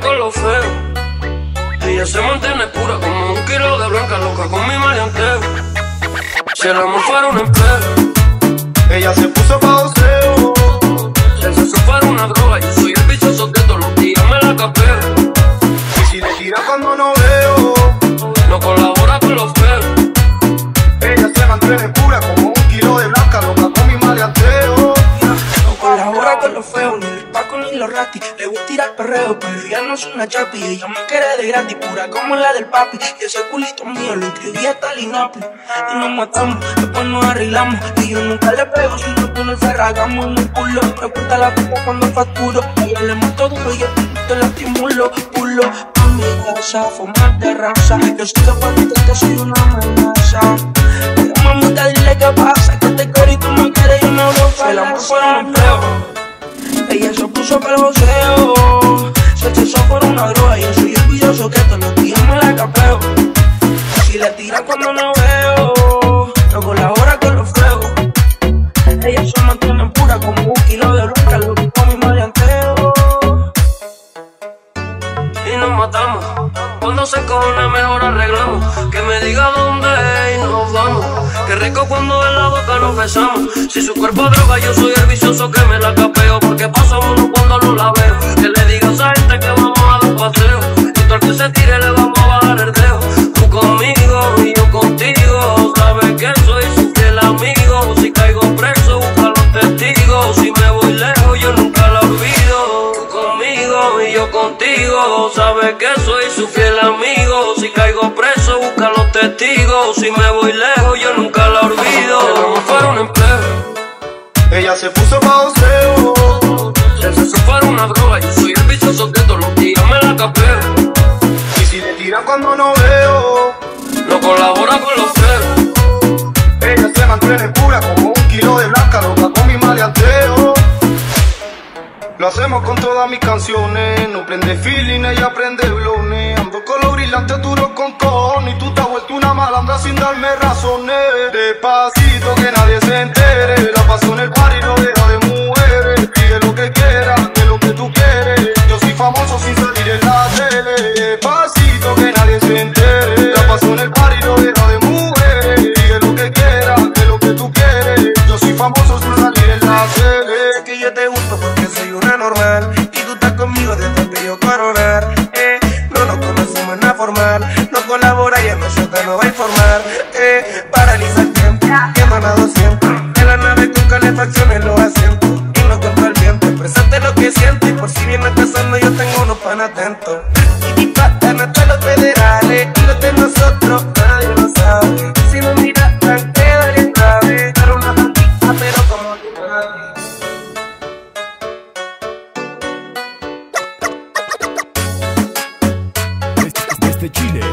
con lo feo. Ella se mantiene pura como un kilo de blanca loca con mi maleanteo. Si el amor fuera un empleo, ella se puso pa' Si el sexo fuera una droga, yo soy el bicho que todos los días me la capeo. Y si le tira cuando no veo. Le gusta tirar perreo, pero ella no es una chapi. Ella me quiere de gratis, pura como la del papi. Y ese culito mío lo inscribí hasta el INAPI. Y nos matamos, después nos arreglamos. Y yo nunca le pego, si no el ferragamo en el culo. Me gusta la puta cuando facturo. Ella le mato duro y yo te la estimulo. Pulo mi casa, fumar de raza. Yo sé que para ti que soy una amenaza. Pero mamita, dile qué pasa. Que te quiero y tú me quieres y no lo El amor fuera un empleo. Ella se puso para el voceo. Se echó por una droga. Yo soy vidioso que todos los días me la capeo. Si le tira cuando no veo, no colabora con los fuegos. Ella se mantiene pura como un kilo de nos matamos. Cuando se cojona mejor arreglamos. Que me diga dónde y nos vamos. Qué rico cuando en la boca nos besamos. Si su cuerpo droga, yo soy el vicioso que me la capeo. Porque pasa uno cuando no la veo. Que le diga a esa gente que vamos a dar un paseo. Y todo el que se tire le contigo. Sabes que soy su fiel amigo. Si caigo preso, busca los testigos. Si me voy lejos, yo nunca la olvido. El amor un empleo, Ella se puso pa' oseo. si el sexo fuera una droga, yo soy el vicioso que todos los días me la capeo. Y si le tira cuando no veo, No colabora con los feos. ella se mantiene pura como un kilo de blanca, loca. Lo hacemos con todas mis canciones, no prende feeling, ella prende blones. Eh, paraliza el tiempo, emanado siempre. De la nave con calefacción en los asientos. Y no contra el viento, expresate lo que sientes. Por si vienes pasando, yo tengo unos pan atentos. Y mi disparan hasta los federales. Y los de nosotros, nadie lo sabe. Si no miras tan quedaría grave. Dar una bandita, pero como tú nadie. Desde Chile.